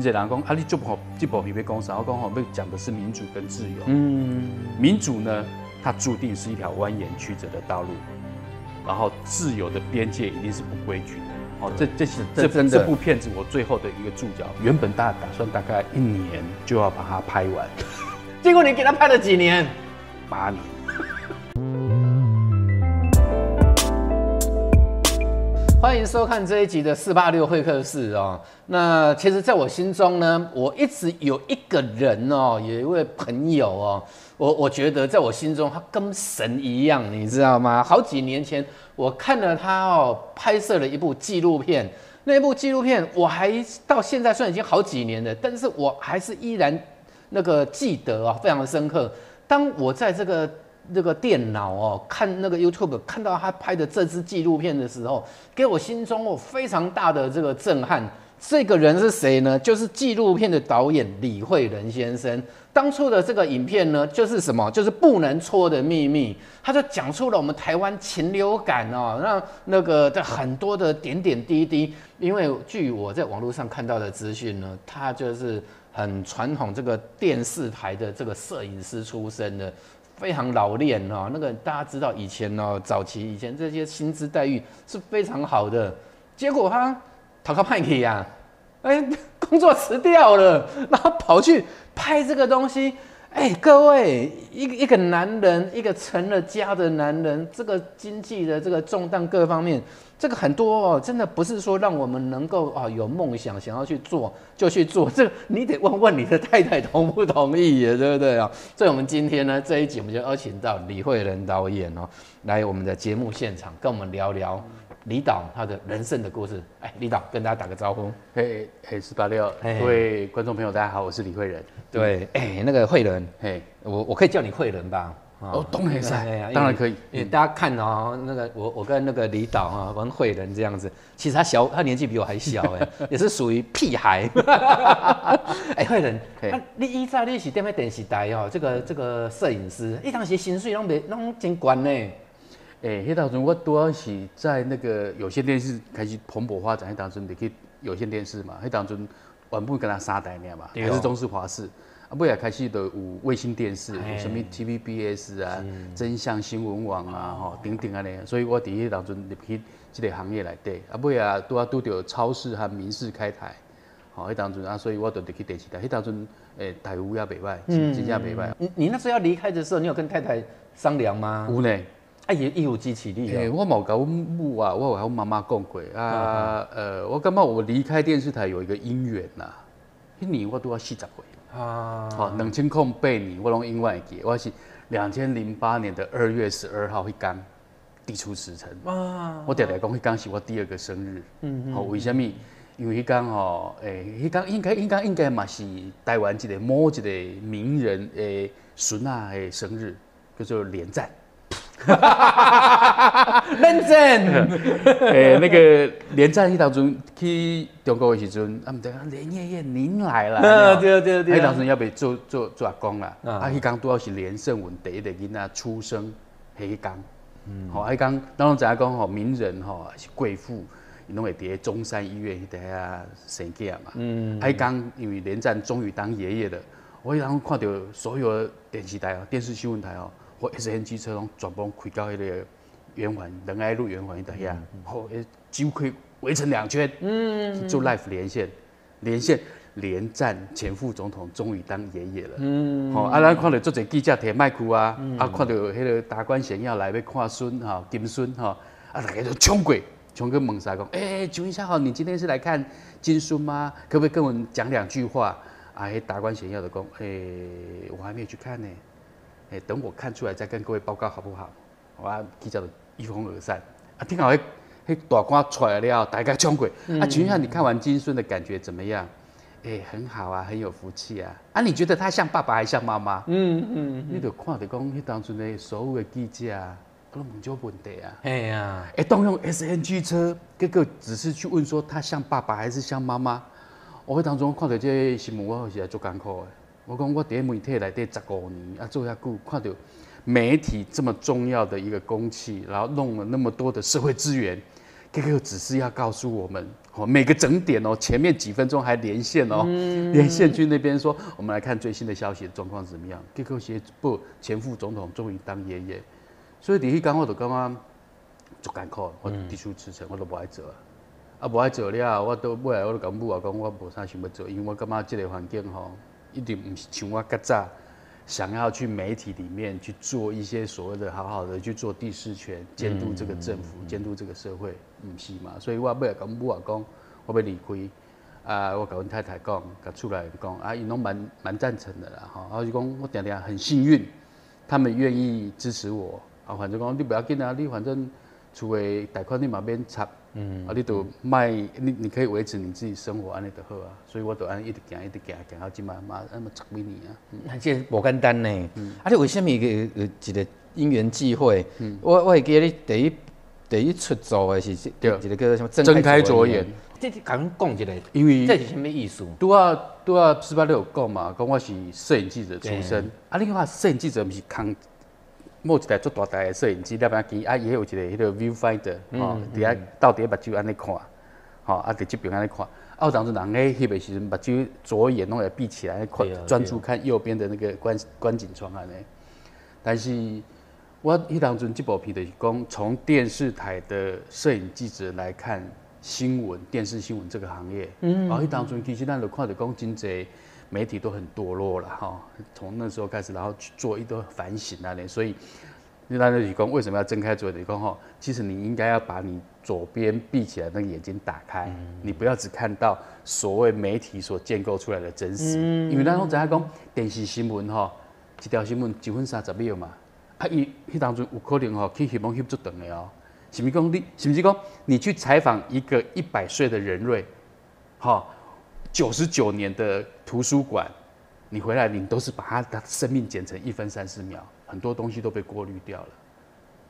真侪人讲啊，你这部这部片要讲啥？我讲吼，要讲的是民主跟自由。嗯，民主呢，它注定是一条蜿蜒曲折的道路，然后自由的边界一定是不规矩的。哦，这这是这这这部片子我最后的一个注脚，原本大打算大概一年就要把它拍完，结果你给他拍了几年？八年。欢迎收看这一集的四八六会客室哦。那其实，在我心中呢，我一直有一个人哦，有一位朋友哦，我我觉得在我心中他跟神一样，你知道吗？好几年前我看了他哦拍摄了一部纪录片，那部纪录片我还到现在虽然已经好几年了，但是我还是依然那个记得啊、非常的深刻。当我在这个那个电脑哦，看那个 YouTube 看到他拍的这支纪录片的时候，给我心中哦非常大的这个震撼。这个人是谁呢？就是纪录片的导演李慧仁先生。当初的这个影片呢，就是什么？就是不能戳的秘密。他就讲出了我们台湾禽流感哦，让那个的很多的点点滴滴。因为据我在网络上看到的资讯呢，他就是很传统这个电视台的这个摄影师出身的。非常老练哦，那个大家知道以前哦，早期以前这些薪资待遇是非常好的，结果他逃靠派克呀，哎，工作辞掉了，然后跑去拍这个东西，哎，各位，一个一个男人，一个成了家的男人，这个经济的这个重担各方面，这个很多哦，真的不是说让我们能够啊有梦想想要去做就去做，这个你得问问你的太太同不同意耶，对不对啊？所以我们今天呢这一集我们就邀请到李慧仁导演哦来我们的节目现场，跟我们聊聊李导他的人生的故事。哎，李导跟大家打个招呼。嘿，嘿，四八六，嘿各位观众朋友，大家好，我是李慧仁。对，哎，那个慧仁，嘿，我我可以叫你慧仁吧？哦当然可以对啊当然可以因为大家看哦，那个我我跟那个李导啊，跟慧仁这样子，其实他小，他年纪比我还小哎，也是属于屁孩。哎，慧仁，你以前你是踮咧电视台哦，这个这个摄影师，你当时薪水拢袂拢真悬呢。诶、迄当阵我拄好是在那个有线电视开始蓬勃发展，迄当阵就去有线电视嘛，迄当阵原本跟他三代尔嘛，对哦还是中视、华视，啊，尾也开始就有卫星电视，哎有什么 TVBS 啊、真相新闻网啊，吼、等等安尼，所以我伫迄当阵入去即个行业内底，啊，尾也拄啊拄着超市和民视开台，吼、迄当阵啊，所以我就入去电视台，迄当阵诶，台语也袂歹，真真正袂歹，你你那时候要离开的时候，你有跟太太商量吗？有呢。啊，也一有激起力诶、哦。我冇甲阮母啊，我有甲阮妈妈讲过啊，呃，我感觉我离开电视台有一个姻缘呐、迄年我拄啊四十岁，啊，哦、两千零八年我拢永远会记，我是两千零八年的二月十二号迄天地出时辰，哇，我常常讲迄天是我第二个生日，嗯哦、为什么？因为迄天吼，诶、迄天应该应该应该嘛是台湾一个某一个名人诶孙啊的生日，叫做连战。认真。诶、那个连战迄当阵去中国的时阵，啊，毋知讲连爷爷您来了，啊对对对迄当阵要被做做做阿公啦，啊。啊，迄天拄好是连胜文第一个囡仔出生，迄天，嗯，吼，迄天咱拢知影讲吼，名人吼是贵妇，伊拢会伫咧中山医院迄底啊生囝嘛，嗯，迄天因为连战终于当爷爷了，我迄天看到所有的电视台哦，电视新闻台哦，或 SNG 车拢全部开到迄个圆环仁爱路圆环迄底下，吼，迄几乎可以围成两圈，嗯，做 life 连线，连线。连战前副总统终于当爷爷了，嗯，吼、啊，咱看到做者记者摕麦克啊，啊，看到迄个达官显要来要看孙哈、金孙哈、啊，大家都冲过，冲过问啥讲，哎、请问一下哈，你今天是来看金孙吗？可不可以跟我们讲两句话？啊，迄达官显要的讲，哎、我还没有去看呢，哎、等我看出来再跟各位报告好不好？我啊，记者就一哄而散，啊，听好迄迄大官出来了，大家冲过，啊，请问一下你看完金孙的感觉怎么样？哎、很好啊，很有福气啊！啊，你觉得他像爸爸还像妈妈？嗯嗯，你就看着讲，迄当阵的所有的记者啊，都问这问题啊。哎呀，哎、动用 SNG 车，结果只是去问说他像爸爸还是像妈妈。我迄当中看到这个新闻，我是来做艰苦的。我讲我伫媒体内底十五年啊，做遐久，看到媒体这么重要的一个工器，然后弄了那么多的社会资源，结果只是要告诉我们，哦，每个整点哦，前面几分钟还连线哦，连线去那边说，我们来看最新的消息状况怎么样。结果协不前副总统终于当爷爷，所以第一刚我就刚刚足艰苦，我提出辞呈，我都不爱做啊，啊不爱做了，我都尾来我都讲母啊讲我无啥想要做，因为我感觉这个环境吼，一定不是像我较早。想要去媒体里面去做一些所谓的好好的去做第四权监督这个政府监督这个社会，唔是嘛？所以我尾来讲母啊讲，我要离开啊，我甲阮太太讲，甲出来讲啊，伊拢蛮蛮赞成的啦，吼，啊就讲我定定很幸运，他们愿意支持我啊，反正讲你不要紧啊，你反正厝的贷款你嘛免插。嗯，啊，你都卖你，你可以维持你自己生活安尼就好啊，所以我都安一直行，一直行，行到即嘛嘛那么十几年啊。那这无简单呢。嗯。啊，你为什么一个一个因缘际会？嗯。我我会记得你第一第一出做的是对，一个叫什么？睁开左眼。这讲讲一个，因为这是什么意思？都啊都啊，四八六有讲嘛，讲我是摄影记者出身。啊，你看摄影记者不是扛？摸一台足大台的摄影机，了边机啊，伊有一个迄个 viewfinder，吼，伫遐到底目睭安尼看，吼，啊，伫即边安尼看，啊，有当时人咧翕的时阵，目睭左眼拢会闭起来，看专注看右边的那个观观景窗安尼。但是我迄当阵即部片就是讲，从电视台的摄影记者来看新闻，电视新闻这个行业，嗯，啊，迄当阵其实咱就看着讲真济。媒体都很堕落了哈，从那时候开始，然后去做一堆反省那里，所以那那理工为什么要睁开左眼？理工哈，其实你应该要把你左边闭起来那个眼睛打开，你不要只看到所谓媒体所建构出来的真实，因为那种在讲电视新闻哈，一条新闻一分三十秒嘛，啊，伊迄当中有可能哈，去翕望翕足长的哦，是不是讲你，是不是讲你去采访一个一百岁的人瑞，哈？九十九年的图书馆，你回来你都是把他的生命剪成一分三十秒，很多东西都被过滤掉了，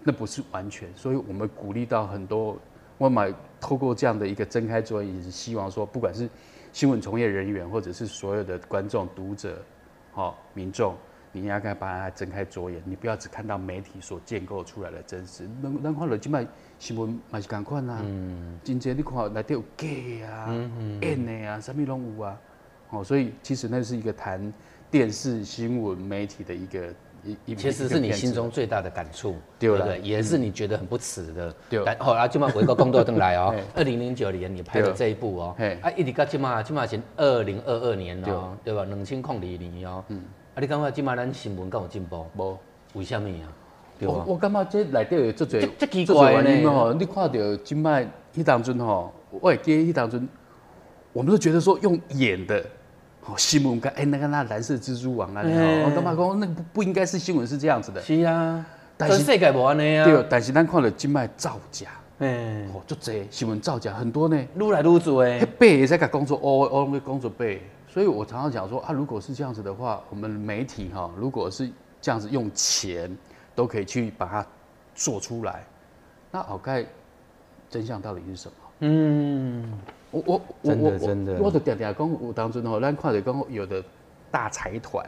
那不是完全。所以我们鼓励到很多，我买透过这样的一个睁开桌椅，是希望说，不管是新闻从业人员，或者是所有的观众、读者、好民众。你应该把它睁开左眼，你不要只看到媒体所建构出来的真实。咱咱看了即摆新闻嘛是共款啊，真济你看内底有假啊、演的啊，什么拢有啊。哦，所以其实那是一个谈电视新闻媒体的一个一一。其实是你心中最大的感触，对不对？也是你觉得很不耻的。对。好，啊，今麦回个工作灯来哦。二零零九年你拍的这一部哦，啊，一直到今晚今麦是二零二二年哦，对吧？两千零二年哦。你感觉即马咱新闻敢有进步？无？为什么啊？我我感觉这内底有足侪足奇怪呢吼！你看到即摆迄当阵吼，我会记迄当阵，我们都觉得说用演的，好，新闻跟哎那个那蓝色蜘蛛网啊，我感觉讲那不不应该是新闻是这样子的。是啊，但是世界无安尼啊。对，但是咱看到即摆造假，哎，哦，足侪新闻造假很多呢，愈来愈多诶。背也在甲工作，哦哦个工作背。所以我常常讲说啊，如果是这样子的话，我们媒体哈，如果是这样子用钱都可以去把它做出来，那好盖真相到底是什么？嗯，我我我我真的，我的点点讲我当中吼，咱看到讲有的大财团，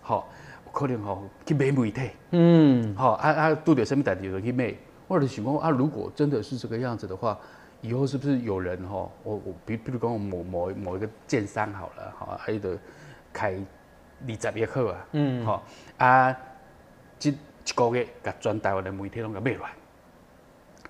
好可能吼去买媒体，嗯，好啊啊，拄着什么代志就去买，或者想讲啊，如果真的是这个样子的话。以后是不是有人哈？我我比比如讲某某某一个建商好了，哈，还有的开二十一号啊，嗯，哈啊，这一个月甲全台湾的媒体拢甲买来，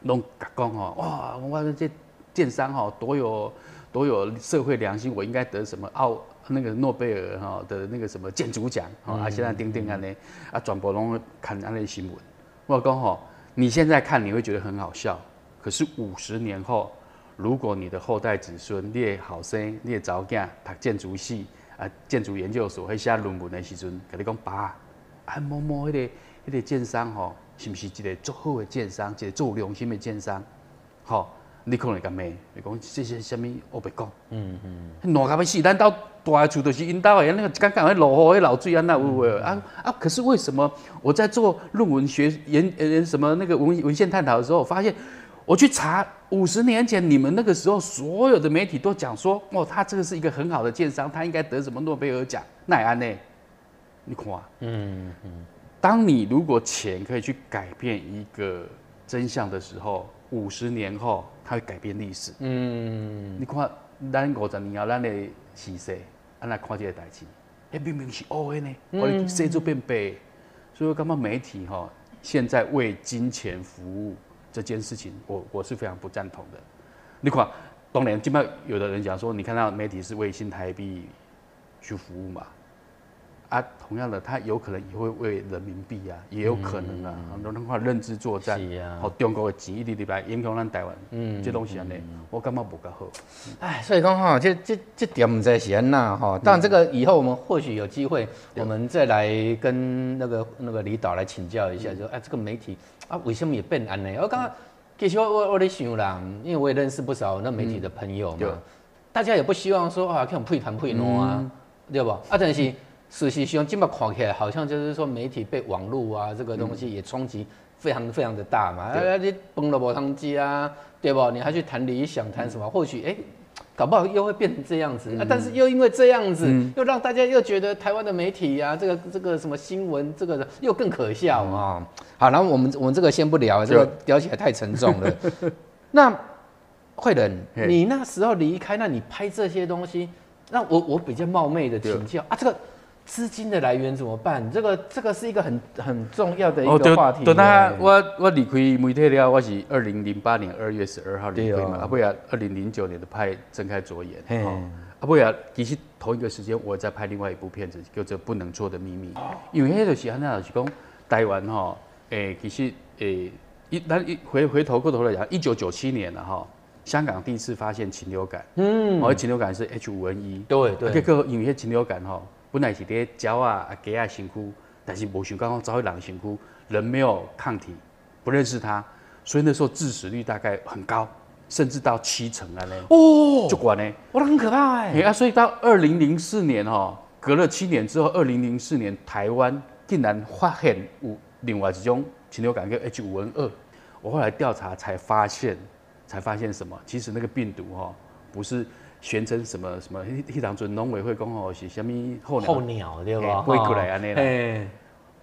拢甲讲吼，哇，我说这建商哈多有多有社会良心，我应该得什么奥那个诺贝尔哈的那个什么建筑奖，啊，现在钉钉安尼啊，全部拢看安尼新闻，我讲吼，你现在看你会觉得很好笑。可是五十年后，如果你的后代子孙列好生列早囝读建筑系啊，建筑研究所会写论文的时阵，跟你讲爸，啊某某迄个迄个建商吼，是不是一个足好的建商，一个足良心的建商？吼，你可能讲咩？你讲这些什么我白讲。嗯嗯。烂到要死，咱到大厝都是因兜的，那个刚刚迄落雨迄老水啊，那有无？啊啊！可是为什么我在做论文学研呃什么那个文文献探讨的时候，发现？我去查五十年前，你们那个时候所有的媒体都讲说，哦，他这个是一个很好的建商，他应该得什么诺贝尔奖？奈安呢？你看，嗯嗯，当你如果钱可以去改变一个真相的时候，五十年后它会改变历史。嗯，你看咱五十年后咱的时势，安来看这个代志，哎，明明是乌的呢，我哋生就变白。所以我感觉媒体哈，现在为金钱服务这件事情，我我是非常不赞同的。你看，当年基本上有的人讲说，你看到媒体是为新台币去服务嘛？啊，同样的，他有可能也会为人民币啊，也有可能啊，很多人话认知作战，好中国的钱一直直来影响咱台湾，嗯，这东西安尼，我感觉不够好。哎，所以讲哈，这这这点唔在先呐哈，当然这个以后我们或许有机会，我们再来跟那个那个李导来请教一下，就哎这个媒体啊为什么也变安呢？我刚刚其实我我我在想啦，因为我也认识不少那媒体的朋友嘛，大家也不希望说啊看配盘配喏啊，对不？啊但是。实际上，这么看起来，好像就是说媒体被网络啊这个东西也冲击非常非常的大嘛。啊，你崩了无汤机啊，对不？你还去谈理想，谈什么？或许哎，搞不好又会变成这样子。啊，但是又因为这样子，又让大家又觉得台湾的媒体啊，这个这个什么新闻，这个又更可笑啊。好，然后我们我们这个先不聊，这个聊起来太沉重了。那慧仁，你那时候离开，那你拍这些东西，那我我比较冒昧的请教啊，这个。资金的来源怎么办？这个这个是一个很很重要的一个话题。等他我我离开媒体了，我是二零零八年二月十二号离开嘛。阿不呀，二零零九年的拍《睁开左眼》。阿不呀，其实同一个时间我在拍另外一部片子，叫做《不能做的秘密》。因为迄个时候那是讲台湾哈，诶，其实诶一那一回回头过头来讲，一九九七年了哈，香港第一次发现禽流感。嗯，而禽流感是 H 五 N 一。对对。这个因为禽流感哈。本来是伫鸟啊、鸡啊身躯，但是无想刚刚遭遇人身躯，人没有抗体，不认识它，所以那时候致死率大概很高，甚至到七成啊嘞。哦，就管呢，哇，很可怕哎。啊，所以到二零零四年哈，隔了七年之后，二零零四年台湾竟然发现有另外一种禽流感叫 H 五 N 二，我后来调查才发现，才发现什么？其实那个病毒哈，不是。宣称什么什么？迄迄当阵农委会讲吼是虾米候鸟？候鸟对吧？飞过来安尼啦。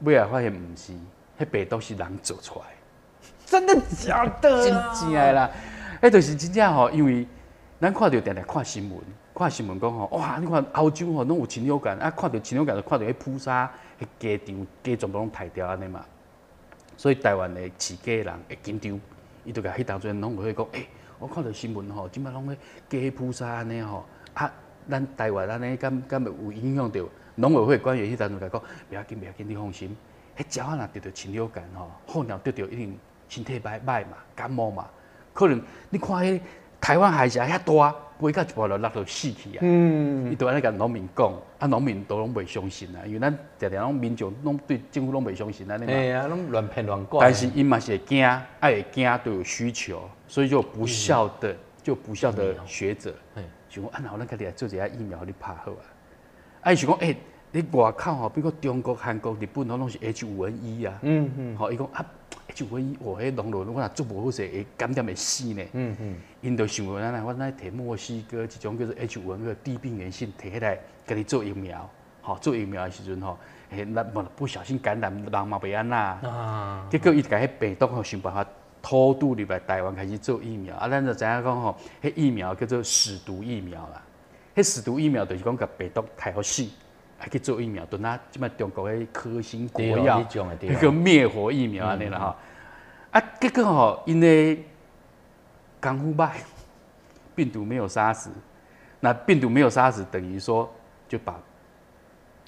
尾来发现唔是，迄病毒是人做出来。真的假的？真正的啦！迄就是真正吼，因为咱看到定定看新闻，看新闻讲吼，哇！你看欧洲吼拢有禽流感，啊，看到禽流感就看到迄扑杀，迄鸡场鸡全部拢杀掉安尼嘛。所以台湾的饲鸡人会紧张，伊就甲迄当阵农委会讲，诶。我看到新闻吼，即摆拢咧假菩萨安尼吼，啊，咱台湾安尼敢敢有影响到？农委会官员迄阵就甲讲，不要紧不要紧，你放心，迄鸟仔若得到禽流感吼，候鸟得着一定身体歹歹嘛，感冒嘛，可能你看迄台湾海峡遐大。飞到一半就落到死去啊！嗯，伊都安尼甲农民讲，啊，农民都拢袂相信啊，因为咱常常拢民众拢对政府拢袂相信安尼嘛。哎呀，拢乱骗乱讲。但是因嘛是会惊，爱会惊都有需求，所以就不孝的就不孝的学者，想讲啊，那我咱家己来做一下疫苗，你拍好啊。啊，伊想讲，哎，你外口吼，比如中国、韩国、日本，拢拢是 H 五 N 一啊。嗯嗯。好，伊讲啊。就万一哦，迄农路如果若做无好势，会感染会死呢。嗯嗯，因就想讲，咱我咱摕墨西哥一种叫做 H5N 个低病原性摕起来，给你做疫苗。好，做疫苗的时阵吼，诶，那不不小心感染人嘛袂安那。啊。结果伊甲迄病毒吼想办法偷渡入来台湾开始做疫苗。啊，咱就知影讲吼，迄疫苗叫做死毒疫苗啦。迄死毒疫苗就是讲甲病毒太好死。还去做疫苗，等下即摆中国的科兴国药，迄个灭活疫苗安尼啦吼。啊，结果吼，因为功夫歹，病毒没有杀死。那病毒没有杀死，等于说就把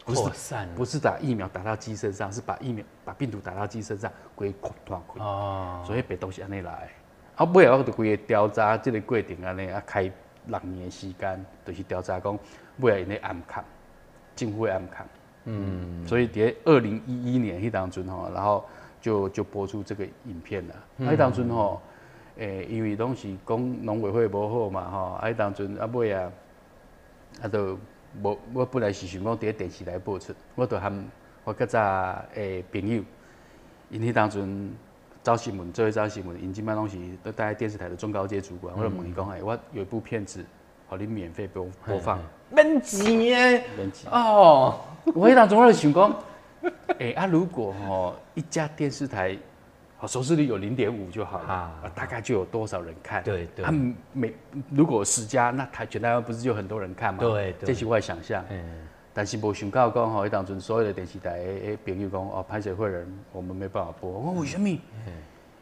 扩散，不是打疫苗打到鸡身上，是把疫苗把病毒打到鸡身上，规扩大开。哦。所以病毒是安尼来。啊，尾后就规个调查即个过程安尼啊，开六年的时间，就是调查讲尾后因咧暗抗。近乎安康，嗯，所以伫二零一一年迄当阵吼，然后就就播出这个影片了。迄当阵吼，诶，因为拢是讲农委会无好嘛吼，迄当阵啊尾啊，啊都无，我本来是想讲伫电视台播出，我都含我较早诶朋友，因迄当阵招新闻，做招新闻，因即摆拢是都待在电视台的中高阶主管，我就问伊讲，哎，我有一部片子。互，你免费播播放，免钱耶，哦。我迄当中我就想讲，哎 啊，如果吼一家电视台好收视率有零点五就好了，啊啊，大概就有多少人看？对对他们每如果十家，那台全台湾不是就很多人看吗？对对这是我的想象。嗯，但是无想到讲吼，迄当阵所有的电视台的的朋友讲哦，拍摄会人我们没办法播。我说为什么？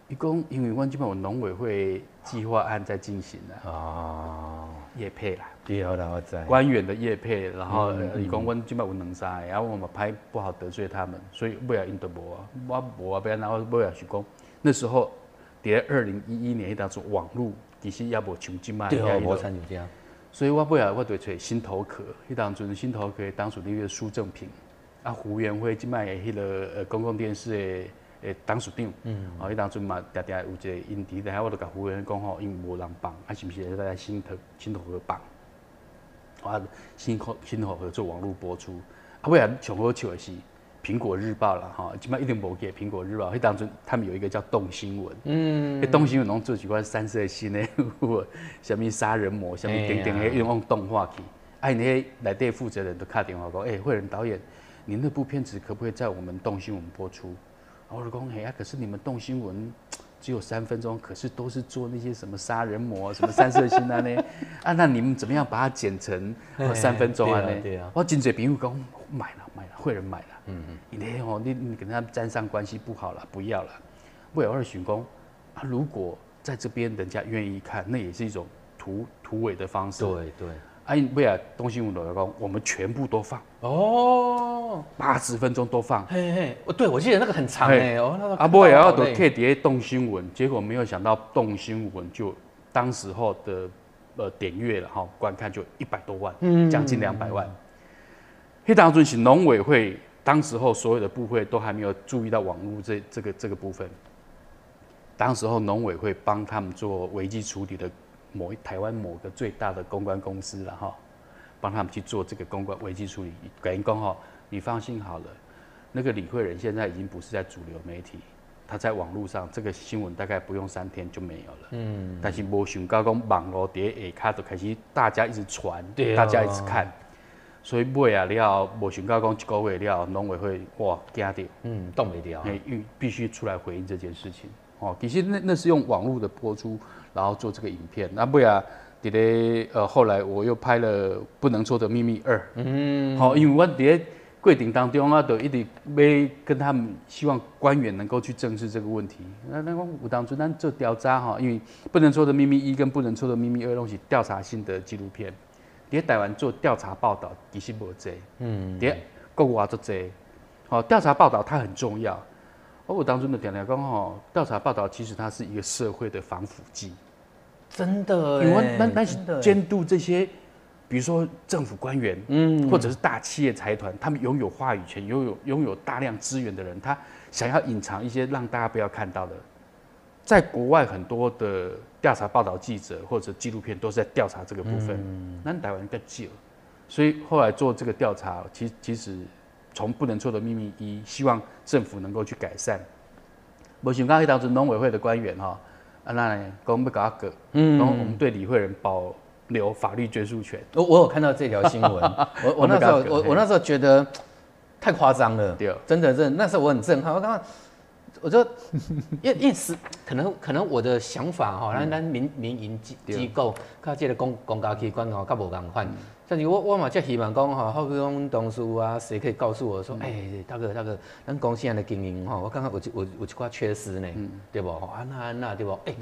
伊讲因为阮即摆有农委会计划案在进行啊，哦，业配啦，对啦，我知。官员的叶配，然后呃伊讲阮即摆有两三个，然后我们拍不好得罪他们，所以尾啊因都无啊，我无啊，不然然后尾啊是讲那时候，伫二零一一年迄当做网络其实也无像即摆对哦，遐迄落无参样。所以我尾来我就找心头壳，迄当阵心头壳当属那个苏正平，啊胡元辉即摆的迄个呃公共电视的诶董事长，嗯，哦，迄当阵嘛常常有一个因伫咧，我著甲服务员讲吼，因为无人帮，啊是毋是在心头新头壳帮？啊，心头心头壳做网络播出，啊尾来上好笑的是。苹果日报啦，哈，基本一定无给苹果日报。迄当阵他们有一个叫动新闻，嗯，迄动新闻拢做几款三色新的，什么杀人魔，什么等等的，用用动画去。哎、啊，那些内底负责人都打电话讲，哎、慧仁导演，您那部片子可不可以在我们动新闻播出？然后我就讲，哎呀，可是你们动新闻 只有三分钟，可是都是做那些什么杀人魔、什么三色星啊呢？啊，那你们怎么样把它剪成呃三分钟啊呢？对啊，我真侪朋友讲买了买了，会人买了。嗯嗯，你咧吼，你你跟他沾上关系不好了，不要了。为尔选工啊，如果在这边人家愿意看，那也是一种突突围的方式。对对。啊，为了东新闻的讲，我们全部都放哦，八十分钟都放。嘿嘿，哦，对，我记得那个很长哎，哦，那个啊，不也要都可以叠动新闻，结果没有想到动新闻就当时候的呃点阅了哈，观看就一百多万，嗯，将近两百万。黑当阵是农委会。当时候所有的部会都还没有注意到网络这这个这个部分。当时候农委会帮他们做危机处理的某一台湾某个最大的公关公司了哈，帮他们去做这个公关危机处理。赶紧讲哈，你放心好了，那个李慧仁现在已经不是在主流媒体，他在网络上这个新闻大概不用三天就没有了。嗯。但是无想到讲网络底下卡就开始大家一直传，对、大家一直看。所以买啊了，无想到讲一个月了，农委会哇惊到，嗯，动不了，哎，必必须出来回应这件事情。哦，其实那那是用网络的播出，然后做这个影片。那不啊，伫咧呃后来我又拍了《不能说的秘密二》，嗯，好，因为我伫咧过程当中啊，都一直要跟他们希望官员能够去正视这个问题。那那我有当初咱做调查哈，因为《不能说的秘密一》跟《不能说的秘密二》都是调查性的纪录片。伫台湾做调查报道其实无济，嗯，伫国外做济，好调查报道它很重要。我当中的点来讲吼，调查报道其实它是一个社会的防腐剂，真的，你们那那是监督这些，比如说政府官员，嗯，或者是大企业财团，他们拥有话语权、拥有拥有大量资源的人，他想要隐藏一些让大家不要看到的。在国外很多的调查报道记者或者纪录片都是在调查这个部分，那台湾更久，所以后来做这个调查，其其实从不能做的秘密一，希望政府能够去改善。我想刚才当时农委会的官员哈，啊那呢，跟我们搞个，嗯，然后我们对李慧仁保留法律追诉权。我我有看到这条新闻，我我那时候我我那时候觉得太夸张了，对，真的真，那时候我很震撼，我刚刚。我就因因是可能可能我的想法哈，咱咱民民营机机构，甲这个公公家机关哦，较无共款。但是我我嘛，即希望讲吼，好比讲同事啊，谁可以告诉我说，哎，大哥大哥，咱公司安的经营吼，我感觉有有有一寡缺失呢，对不？安那安那对不？哎，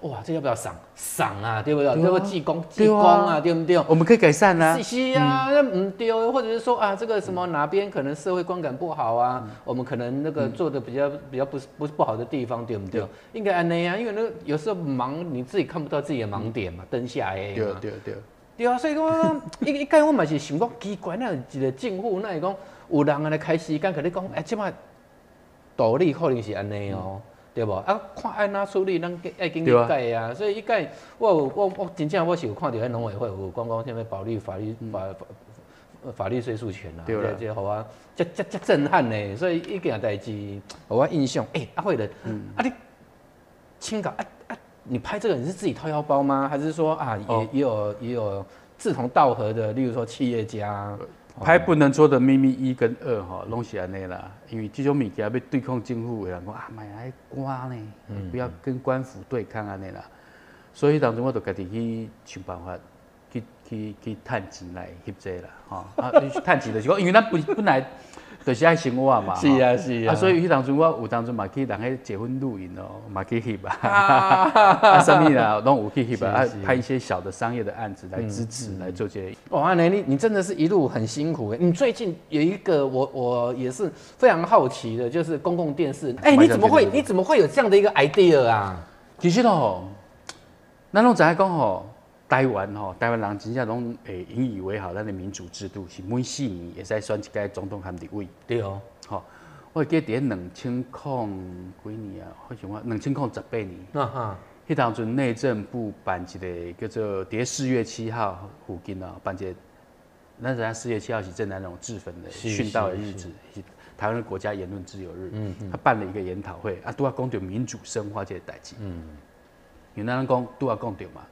哇，这要不要赏赏啊？对不对？这个技工技工啊，对不对？我们可以改善啊。是是啊，那唔对，或者是说啊，这个什么哪边可能社会观感不好啊，我们可能那个做的比较比较不是不是不好的地方，对不对？应该安那啊，因为那个有时候忙，你自己看不到自己的盲点嘛，灯下黑对对对。对啊，所以讲 一一届我嘛是想讲奇怪，那一个政府那是讲有人安尼开时间，甲你讲，哎，即摆道理可能是安尼哦，对无？啊，看安那处理，咱爱经去改啊。所以一届，我有我我真正我是有看到迄农委会有讲讲啥物保律法律法法律追诉权啊，对这好啊，这这这震撼呢。所以一件代志，我印象，哎，阿慧的，啊你请教啊。你拍这个你是自己掏腰包吗？还是说啊也也有也有志同道合的，例如说企业家？拍不能说的秘密一跟二哈，拢是安尼啦。因为这种物件要对抗政府的人讲啊，买来官呢，不要跟官府对抗安尼啦。所以当中我就家己去想办法，去去去趁钱来翕这啦，哈啊，趁钱就是讲，因为咱本本来。就是爱生活嘛，是啊是啊，所以迄当中我有当中嘛去人迄结婚录影哦，嘛去翕啊，啊什么啦，拢有去翕啊，拍一些小的商业的案子来支持来做这。哇，那你你真的是一路很辛苦诶。你最近有一个我我也是非常好奇的，就是公共电视，哎，你怎么会你怎么会有这样的一个 idea 啊？其实哦，那拢怎样讲吼？台湾吼，台湾人真正拢会引以为豪，咱的民主制度是每四年会使选一届总统和立委。对哦，吼，我记得伫两千零几年啊，好像我两千零十八年。啊哈。迄当阵内政部办一个叫做伫四月七号附近啊，办一个，那阵四月七号是正南那种自焚的殉道的日子，是台湾的国家言论自由日。嗯嗯。他办了一个研讨会啊，都要讲到民主深化这个代志。嗯。因为那人讲都要讲到嘛。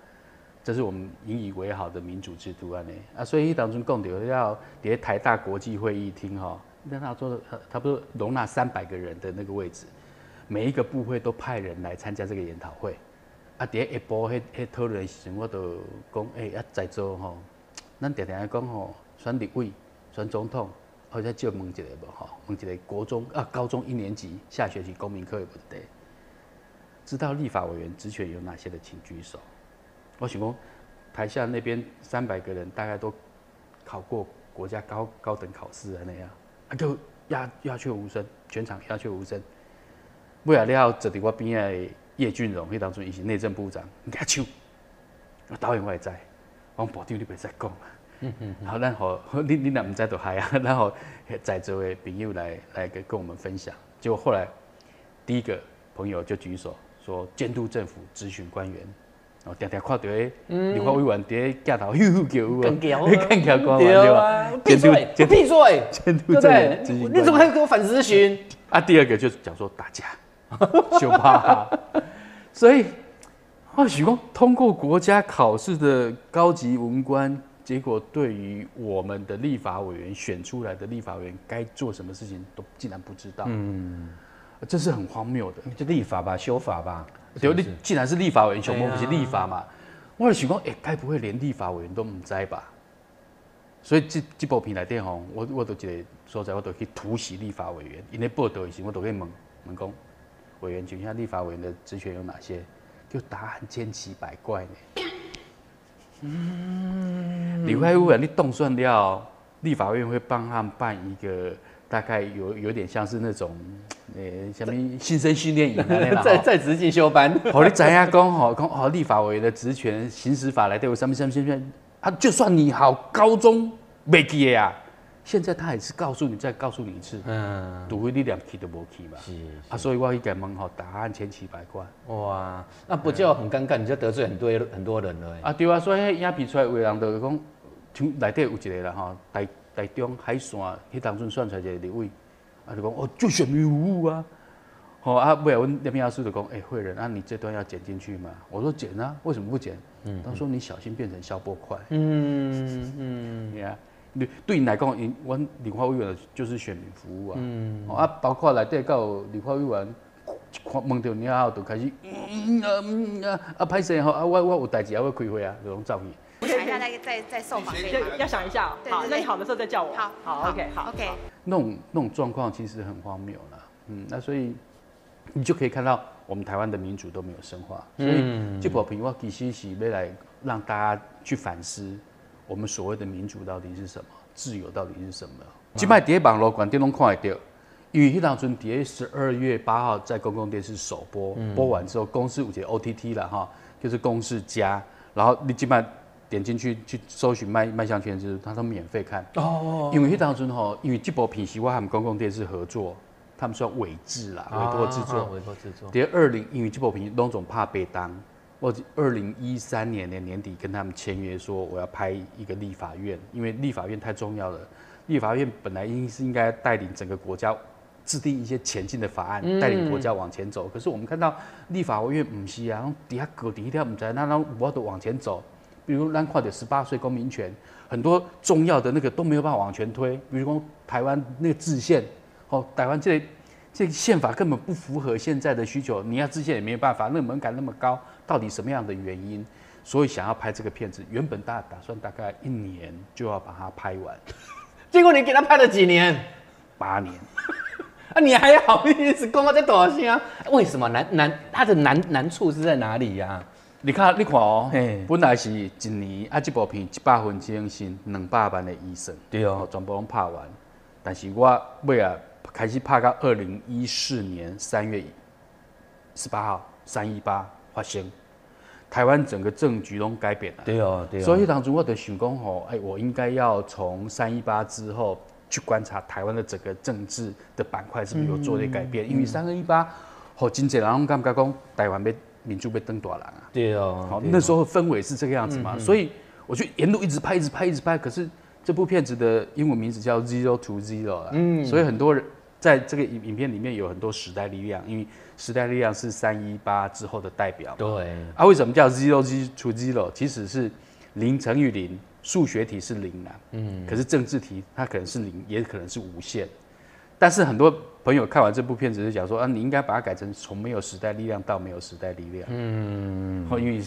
这是我们引以为豪的民主制度啊！呢啊，所以当中共有要叠台大国际会议厅哈，那他做差不多容纳三百个人的那个位置，每一个部会都派人来参加这个研讨会。啊，叠一波迄迄讨论时，我都讲，哎，啊在座吼，咱常常讲吼，选立委、选总统，或者就问一个无吼，问一个国中啊、高中一年级下学期公民课的问题，知道立法委员职权有哪些的，请举手。我想讲，台下那边三百个人，大概都考过国家高高等考试的那样，啊，就鸦鸦雀无声，全场鸦雀无声。为了了坐伫我边的叶俊荣，迄当初伊是内政部长，举手，导演我也在，我保证你别再讲了。嗯嗯。好，然后你你若唔知就嗨啊，然后在座的朋友来来跟跟我们分享。结果后来第一个朋友就举手说，监督政府，咨询官员。哦，常常看到诶，立法委员伫镜头呼呼叫，更叫，更叫官员对吧？闭嘴，闭嘴，监督对？你怎么还给我反咨询？啊，第二个就是讲说打架，羞怕。所以，或许光通过国家考试的高级文官，结果对于我们的立法委员选出来的立法委员该做什么事情，都竟然不知道。嗯，这是很荒谬的。就立法吧，修法吧。对，你既然是立法委员，全部不是立法嘛？我的想讲，哎，该不会连立法委员都唔知吧？所以这这部片来电吼，我我都一个所在，我都去突袭立法委员，因为报道的时，我都可以问问讲，委员，请问立法委员的职权有哪些？就答案千奇百怪呢。嗯，立法委员你动算了，立法委员会帮他们办一个。大概有有点像是那种，呃，什么新生训练营啊，在在职进修班。好，你怎样讲？好，讲好立法委员的职权行使法来对我什么什么什么？啊就算你好高中没记啊，现在他也是告诉你，再告诉你一次，嗯，除非你连去都无去嘛。是啊，所以我一改问好，答案千奇百怪。哇，那不就很尴尬？你就得罪很多很多人了。啊，对啊，所以影片出来为人就讲，从内底有一个啦吼，台。台中海线，迄当阵算出来一个立委，啊就讲哦，就选民服务啊，好啊，不要问那边阿叔就讲，哎，慧仁，那你这段要剪进去吗？我说剪啊，为什么不剪？嗯，他说你小心变成消波块。嗯嗯，对对你来讲，你我立法委员就是选民服务啊，嗯，啊，包括来底到立法委员，问到你后就开始，嗯嗯啊啊，歹势吼，啊我我有代志还要开会啊，就拢走去。想一下，再再再受访，要要想一下。好，那你好的时候再叫我。好，好，OK，好，OK。那种那种状况其实很荒谬了，嗯，那所以你就可以看到我们台湾的民主都没有深化。所以这部片我其实是未来让大家去反思，我们所谓的民主到底是什么，自由到底是什么。即摆第一网络观点拢看得到，因为迄当阵第十二月八号在公共电视首播，播完之后公司有个 OTT 了哈，就是公视加，然后你即摆。点进去去搜寻麦麦香圈，就是他都免费看哦。因为迄当时吼，因为这部片是我和公共电视合作，他们说委制啦，委托制作，委托制作。第二零，因为这部片拢总怕被当，我二零一三年的年底跟他们签约，说我要拍一个立法院，因为立法院太重要了。立法院本来应是应该带领整个国家制定一些前进的法案，带领国家往前走。可是我们看到立法院唔是啊，底下搁底下唔知，那那我都往前走。比如咱看的十八岁公民权，很多重要的那个都没有办法往前推，比如说台湾那个制宪，哦，台湾这这个宪法根本不符合现在的需求，你要制宪也没有办法，那个门槛那么高，到底什么样的原因？所以想要拍这个片子，原本大打算大概一年就要把它拍完，结果你给他拍了几年？八年。啊，你还好意思跟我在多少啊？为什么难难？它的难难处是在哪里呀、你看，你看哦嘿，本来是一年啊，这部片一百分钟是两百万的预算，对哦哦，全部拢拍完。但是我尾啊开始拍到二零一四年三月十八号，三一八发生，台湾整个政局拢改变了。对哦，对哦。所以当初我就想讲吼，哎，我应该要从三一八之后去观察台湾的整个政治的板块是不是有做些改嗯变，因为三二一八，吼，真侪人拢感觉讲台湾被民主被登大了啊。对哦，好，那时候氛围是这个样子嘛，所以我就沿路一直拍，一直拍，一直拍。可是这部片子的英文名字叫 Zero to Zero 啊，嗯所以很多人在这个影影片里面有很多时代力量，因为时代力量是三一八之后的代表。对，啊，为什么叫 Zero to Zero？其实是零乘以零，数学题是零啊，嗯，可是政治题它可能是零，也可能是无限。但是很多朋友看完这部片子就讲说啊，你应该把它改成从没有时代力量到没有时代力量。嗯，后因为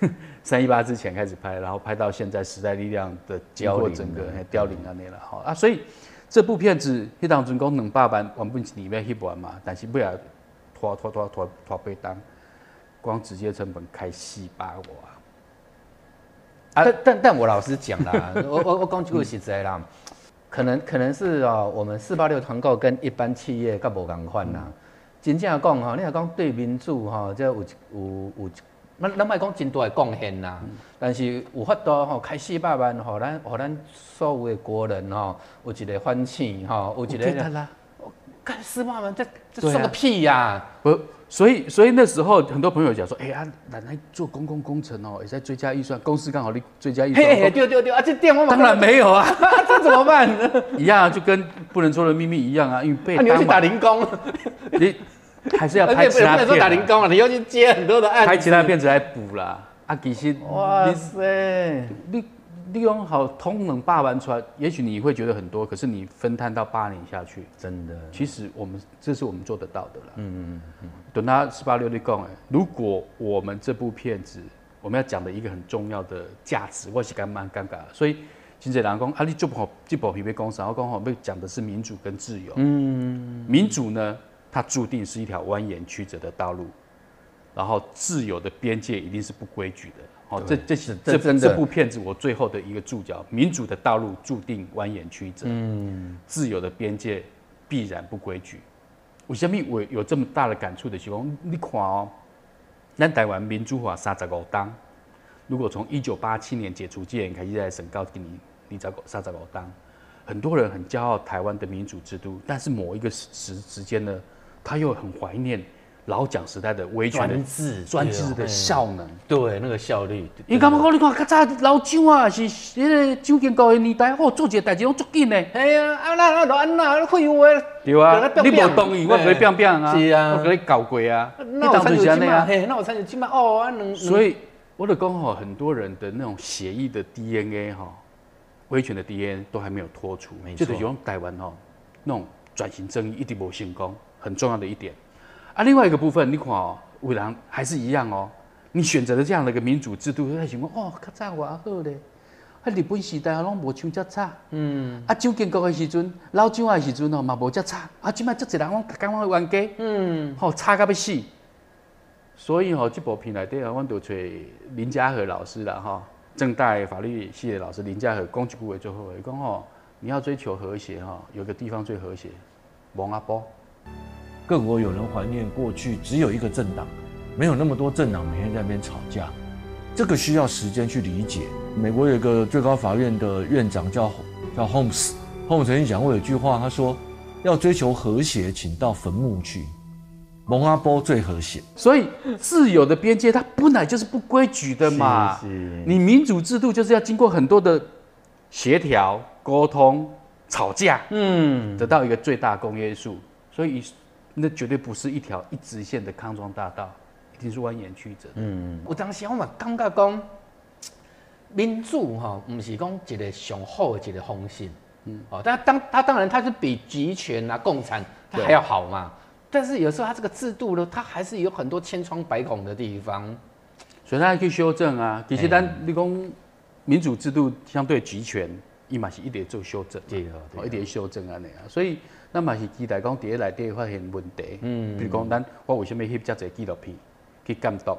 三一八之前开始拍，然后拍到现在时代力量的经过整个嘿凋零啊那了哈啊，所以这部片子迄当阵讲两百万原本是里面翕完嘛，但是尾啊拖拖拖拖拖八单，光直接成本开四百万。啊，但但但我老实讲啦，我我我讲句实在啦，可能可能是哦，我们四八六团购跟一般企业较无共款啦。真正讲吼，你若讲对民主吼，这有一有有一，咱咱莫讲真大的贡献啦，但是有法度吼，开四百万吼，咱互咱所有的国人吼，有一个欢庆吼，有一个四百万，这这算个屁呀！不，所以所以那时候很多朋友讲说，哎、呀，奶奶做公共工程哦，也在追加预算，公司刚好你追加预算，嘿嘿，对对对啊，这电话当然没有 啊，这怎么办？一样啊，就跟不能说的秘密一样啊，因为被啊，你要去打零工。你还是要拍其他且不能说片啊、打零工啊，你要去接很多的案子。拍其他片子来补啦。啊，其实哇你塞！你利用好通能霸完出来，也许你会觉得很多，可是你分摊到八年下去，真的，其实我们这是我们做得到的了。嗯嗯嗯。等他十八六你讲哎，如果我们这部片子我们要讲的一个很重要的价值，我是感蛮尴尬的，所以金姐人讲啊，你这部这部片被公司，然后刚好被讲的是民主跟自由。嗯。民主呢，它注定是一条蜿蜒曲折的道路，然后自由的边界一定是不规矩的。哦，这这是这这这部片子我最后的一个注脚：民主的道路注定蜿蜒曲折，嗯，自由的边界必然不规矩。为什么我有这么大的感触的时候，你看哦，咱台湾民主化三十五当，如果从一九八七年解除戒严开始在审告给你，你找个三十五当，很多人很骄傲台湾的民主制度，但是某一个时时时间呢，他又很怀念老蒋时代的威权的专制专制的效能。对那个效率，因为感觉讲，你看较早老蒋啊，是迄个蒋经国的年代，哦，做一个代志拢足紧的。哎呀，啊那那安那废话，对啊，你无同意，我跟你拼拼啊，是啊我给你搞过啊，那我参当时是安尼啊。嘿，那我参与起码哦，啊能，所以我的讲吼，很多人的那种协议的 DNA 哈，威权的 DNA 都还没有脱除，就是用台湾哈那种转型正义一直无成功，很重要的一点。啊，另外一个部分，你看哦，伟人还是一样哦，你选择了这样的一个民主制度，在想讲哦，较早偌好咧。啊，日本时代啊，拢无像遮差。嗯。啊，蒋经国的时阵，老蒋的时阵哦，嘛无遮差。啊，即摆遮侪人拢逐工拢冤家。嗯。吼、差到要死。所以吼、这部片内底啊，阮就找林家和老师啦，吼、正大的法律系的老师林家和讲一句话最好的，讲吼，你要追求和谐哈，有个地方最和谐，蒙阿波。各国有人怀念过去只有一个政党，没有那么多政党每天在那边吵架，这个需要时间去理解。美国有一个最高法院的院长叫叫 Holmes，Holmes 曾经讲过有句话，他说要追求和谐，请到坟墓去。蒙阿波最和谐，所以自由的边界它本来就是不规矩的嘛。你民主制度就是要经过很多的协调、沟通、吵架，嗯，得到一个最大公约数。所以那绝对不是一条一直线的康庄大道，一定是蜿蜒曲折。嗯，有当时我嘛感觉讲，民主哈，不是讲一个上好的一个方式，嗯，哦，但当他当然他是比集权啊、共产他还要好嘛，但是有时候他这个制度呢，它还是有很多千疮百孔的地方，所以他去修正啊。其实咱你讲民主制度相对集权，伊嘛是一点做修正，对哦，一点修正啊那样。所以咱嘛是期待讲伫内底发现问题，嗯，比如讲咱我为什么翕遮侪纪录片去监督？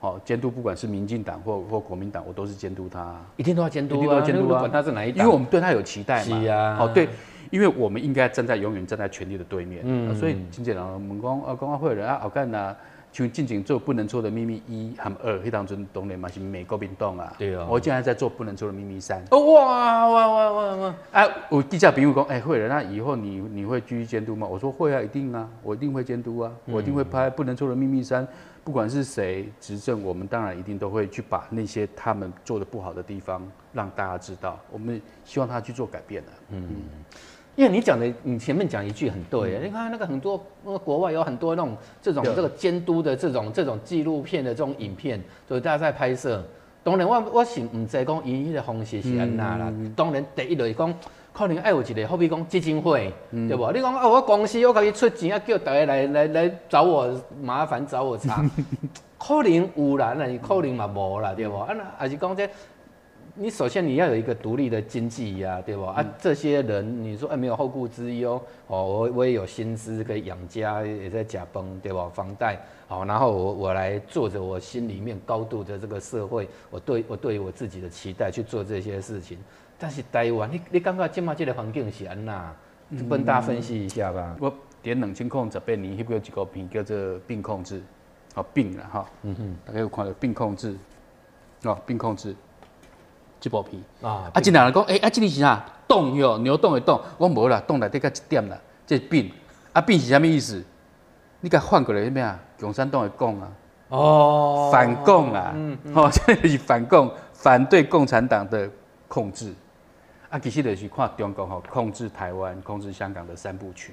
哦，监督不管是民进党或或国民党，我都是监督他，一定都要监督，一定都要监督啊，管他是哪一因为我们对他有期待嘛。是啊，哦对，因为我们应该站在永远站在权力的对面。嗯，所以金姐郎问讲啊，讲啊会人啊，好干呐，像进前做不能做的秘密一和二，迄当中当然嘛是美国民党啊。对啊。我现在在做不能做的秘密三。哦哇哇哇哇哇！啊，我记者朋友讲，哎，会了那以后你你会继续监督吗？我说会啊，一定啊，我一定会监督啊，我一定会拍不能做的秘密三。不管是谁执政，我们当然一定都会去把那些他们做的不好的地方让大家知道。我们希望他去做改变的。嗯，因为你讲的，你前面讲一句很对。你看那个很多国外有很多那种这种这个监督的这种这种纪录片的这种影片，就是大家在拍摄。当然我我是唔知讲以迄个方式是安那啦。当然第一类讲。可能爱有一个，好比讲基金会，对不？你讲啊，我公司我可以出钱啊，叫大家来来来找我麻烦，找我查，可能有啦，那可能嘛无啦，对不？啊，那还是讲这，你首先你要有一个独立的经济呀，对不？啊，这些人你说哎没有后顾之忧，哦，我我也有薪资可以养家，也在假崩，对吧？房贷，好，然后我我来做着我心里面高度的这个社会，我对我对于我自己的期待去做这些事情。但是台湾，你你感觉今嘛这个环境是安那？跟大家分析一下吧。我点两千控十八年，迄个一个片叫做病控制，哦病了哈。嗯哼，大家有看到病控制，哦病控制，这部片啊。啊，真人讲，哎啊，这里是啥？动哟，牛动的动。我无啦，动来得个一点啦。这是病啊病是啥物意思？你甲换过来咩啊？共产党会讲啊。哦。反共啊。嗯嗯。哦，这是反共，反对共产党的控制。啊，其实就是看中国吼控制台湾、控制香港的三部曲。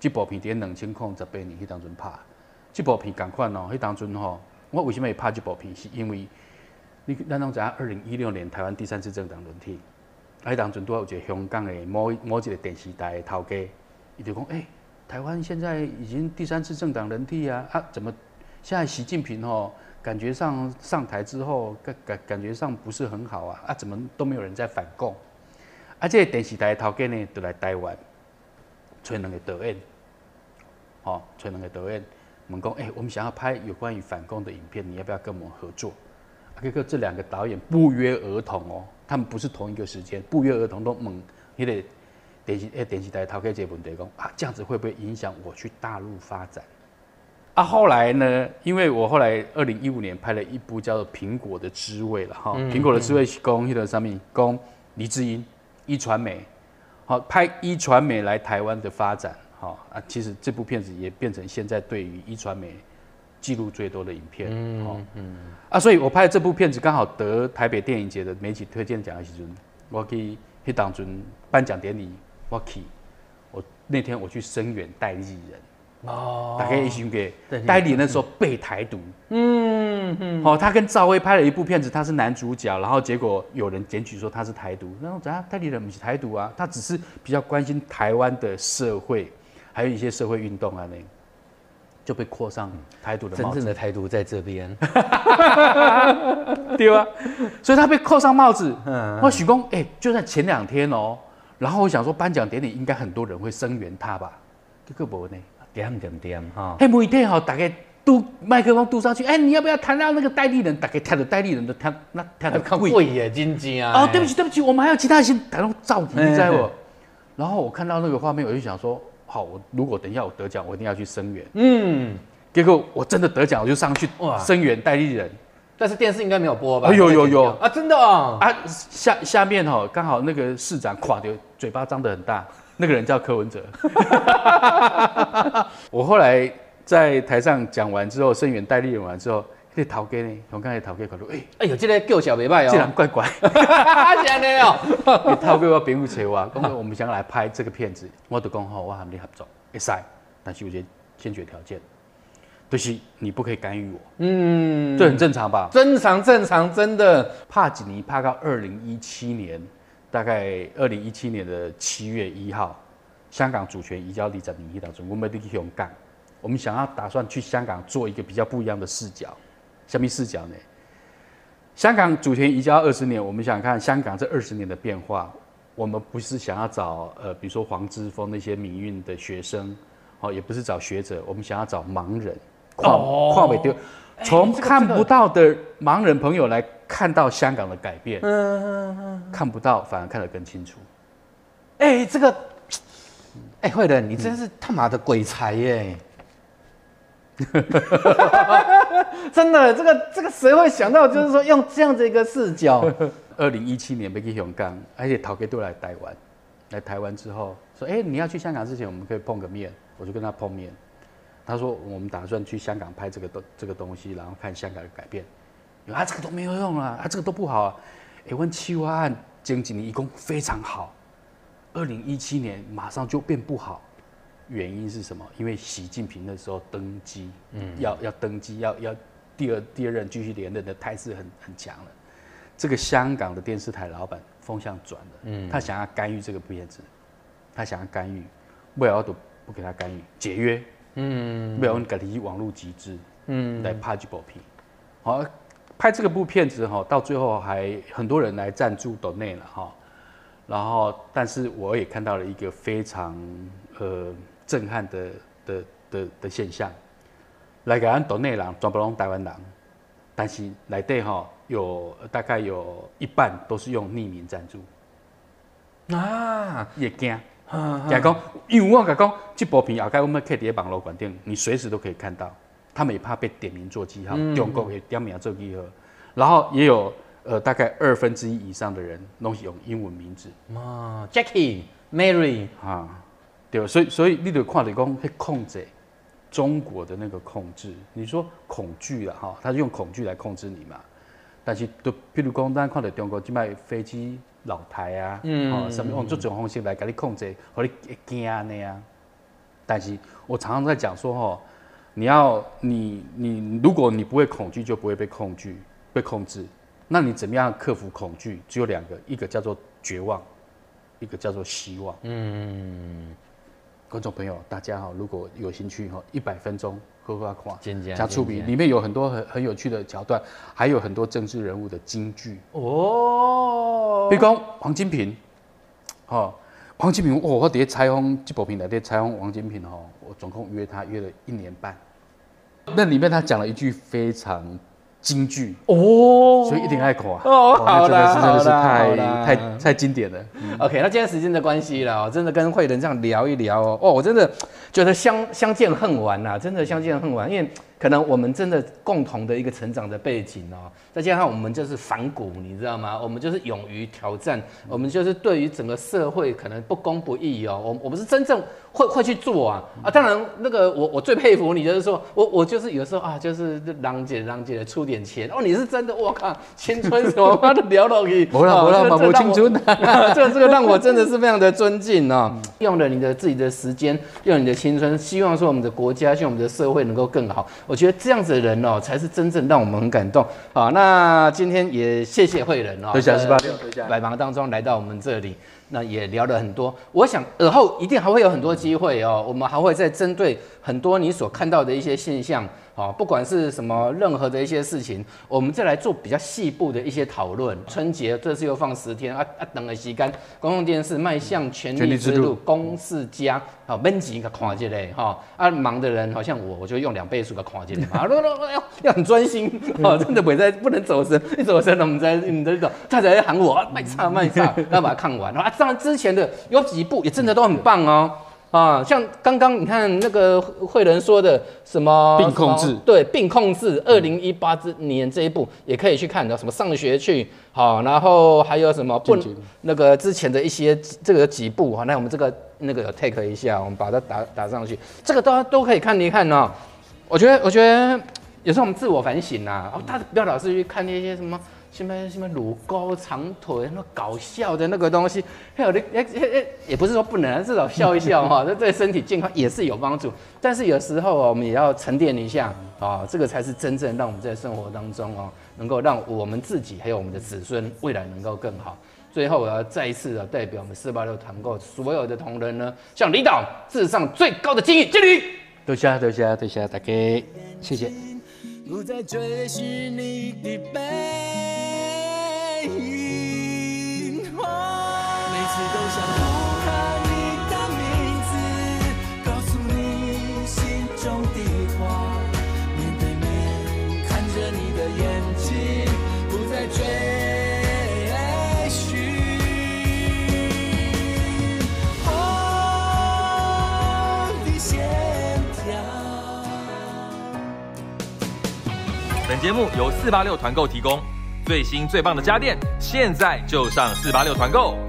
这部片伫两千零十八年迄当阵拍，这部片共款哦，迄当阵吼，我为什么会拍这部片？是因为你咱拢知影，二零一六年台湾第三次政党轮替，迄当阵拄好有一个香港的某某一个电视台的头家，伊就讲，哎，台湾现在已经第三次政党轮替啊，啊，怎么现在习近平吼感觉上上台之后感感感觉上不是很好啊，啊，怎么都没有人在反共？啊，这个电视台的头家呢，就来台湾，吹两个导演，哦，吹两个导演，问讲，哎，我们想要拍有关于反共的影片，你要不要跟我们合作？这两个导演不约而同哦，他们不是同一个时间，不约而同都问，迄个电视诶电视台头家这问题讲，啊，这样子会不会影响我去大陆发展？啊，后来呢，因为我后来二零一五年拍了一部叫做《苹果的滋味》了哈，《苹果的滋味》是讲迄个上面供黎智英。一传媒，好拍一传媒来台湾的发展，好啊，其实这部片子也变成现在对于一传媒记录最多的影片，嗯嗯。啊，所以我拍的这部片子刚好得台北电影节的媒体推荐奖的时阵，我去去当阵颁奖典礼，我去，我那天我去声援代理人。哦，大概一群给代理那时候被台独，嗯嗯，哦，他跟赵薇拍了一部片子，他是男主角，然后结果有人检举说他是台独，然后怎样？代理人不是台独啊，他只是比较关心台湾的社会，还有一些社会运动啊，那就被扩上台独的帽子。真正的台独在这边，对吧？所以他被扣上帽子。嗯，我许公，哎，就在前两天哦，然后我想说颁奖典礼应该很多人会声援他吧，这个不呢。点点点哈，嘿，每天哈，大概嘟麦克风嘟上去，哎，你要不要谈到那个代理人？大概谈到代理人的谈，那谈的贵耶，真真啊！哦，对不起，对不起，我们还有其他先谈到赵婷在我。然后我看到那个画面，我就想说，好，我如果等一下我得奖，我一定要去声援。嗯，结果我真的得奖，我就上去哇声援代理人。但是电视应该没有播吧？有有有啊，真的啊！啊，下下面哈，刚好那个市长垮的嘴巴张得很大。那个人叫柯文哲，我后来在台上讲完之后，声援代理人完之后，这头家呢，从刚才陶哥考虑，哎，哎呦，这个叫小袂歹哦，这人怪怪，这样的哦，头家我朋友找我，讲我们想来拍这个片子，我就讲好，我和你合作，会使，但是有些先决条件，就是你不可以干预我，嗯，这很正常吧？正常正常，真的。帕吉尼帕到二零一七年，大概二零一七年的七月一号，香港主权移交立在民意当中，我们去香港，我们想要打算去香港做一个比较不一样的视角，什么视角呢？香港主权移交二十年，我们想看香港这二十年的变化。我们不是想要找呃，比如说黄之锋那些民运的学生，哦，也不是找学者，我们想要找盲人，跨跨尾丢，从看不到的盲人朋友来看到香港的改变，嗯嗯嗯看不到反而看得更清楚。哎、这个，哎、慧仁，你真是他妈的鬼才耶！真的，这个这个谁会想到，就是说用这样子一个视角，二零一七年没去香港，而且陶给都来台湾，来台湾之后说，哎、你要去香港之前，我们可以碰个面，我就跟他碰面。他说我们打算去香港拍这个东这个东西，然后看香港的改变。啊，这个都没有用啊，啊，这个都不好啊。哎、问七万案前几年一共非常好，二零一七年马上就变不好，原因是什么？因为习近平那时候登基，嗯，要要登基，要要第二第二任继续连任的态势很很强了。这个香港的电视台老板风向转了，嗯，他想要干预这个片子，他想要干预，为了都不给他干预，解约，嗯，为了改提网络集资，嗯，来拍这部片，好，拍这个部片子哈，到最后还很多人来赞助岛内了哈，然后但是我也看到了一个非常呃震撼的的的的现象，来给咱岛内人全部拢台湾人，但是来底哈有大概有一半都是用匿名赞助，啊，也惊。讲，因为我甲讲，这部片后盖我们 K 伫网络馆顶，你随时都可以看到，他们也怕被点名做记号，中国也点名做记号，然后也有呃大概二分之一以上的人拢是用英文名字。啊，Jackie、Mary，啊，对，所以所以你得看得讲去控制中国的那个控制，你说恐惧了哈，他是用恐惧来控制你嘛，但是都譬如讲，咱看到中国即摆飞机老台啊，嗯，哦，什么用这种方式来给你控制，和你会惊安尼啊。但是我常常在讲说，哈，你要你你，如果你不会恐惧，就不会被恐惧被控制。那你怎么样克服恐惧？只有两个，一个叫做绝望，一个叫做希望。嗯，观众朋友，大家哈，如果有兴趣哈，一百分钟喝喝看，加出笔，里面有很多很很有趣的桥段，还有很多政治人物的金句。哦比如讲王金平，哦，王金平，哦，我伫采访这部片内底采访王金平哦，我总共约他约了一年半。那里面他讲了一句非常金句，哦所以一定爱看啊。哦哇那真的是真的是好啦好啦太太太经典了。OK，那今天时间的关系了，真的跟慧仁这样聊一聊哦，哦，我真的觉得相相见恨晚呐、真的相见恨晚，因为可能我们真的共同的一个成长的背景哦，再加上我们就是反骨，你知道吗？我们就是勇于挑战，我们就是对于整个社会可能不公不义哦，我我们是真正会会去做啊啊！当然那个我我最佩服你就是说我我就是有时候啊就是浪姐浪姐的出点钱哦，你是真的我靠青春什么妈的聊到你，没啦哦没啦嘛没这这让我青春 这个这个让我真的是非常的尊敬哦，用了你的自己的时间，用你的青春，希望说我们的国家，希望我们的社会能够更好。我觉得这样子的人哦，才是真正让我们很感动。好，那今天也谢谢慧仁哦，谢谢在18六百忙当中来到我们这里。那也聊了很多，我想尔后一定还会有很多机会哦，我们还会再针对很多你所看到的一些现象，哦，不管是什么任何的一些事情，我们再来做比较细部的一些讨论。春节这次又放十天啊啊，等了时间，公共电视迈向全力之路公四加，好，闷几个看这类哈，啊，忙的人好像我，我就用两倍速的看这类嘛，要要很专心，哦，真的不在不能走神，一走神我们在你在走，他才喊我啊卖差卖差，要把它看完啊。当然之前的有几部也真的都很棒哦。啊，像刚刚你看那个慧仁说的什么病控制。对病控制，二零一八之年这一部也可以去看的，什么上学去，好，然后还有什么不那个之前的一些这个几部哈，那我们这个那个有 take 一下，我们把它打打上去，这个都都可以看一看哦。我觉得我觉得有时候我们自我反省呐、哦，大家不要老是去看那些什么什么什么乳沟长腿，那搞笑的那个东西，还有那哎哎哎，也不是说不能，至少笑一笑哈，这对身体健康也是有帮助。但是有时候我们也要沉淀一下啊，这个才是真正让我们在生活当中哦，能够让我们自己还有我们的子孙未来能够更好。最后我要再一次的代表我们四八六团购所有的同仁呢，向领导致上最高的敬意，敬礼。多谢多谢多谢大家，谢谢。不再追寻你的背影，每次都想呼喊你的名字，告诉你心中的话，面对面看着你的眼睛，不再追寻梦的线条。本节目由四八六团购提供，最新最棒的家电，现在就上四八六团购。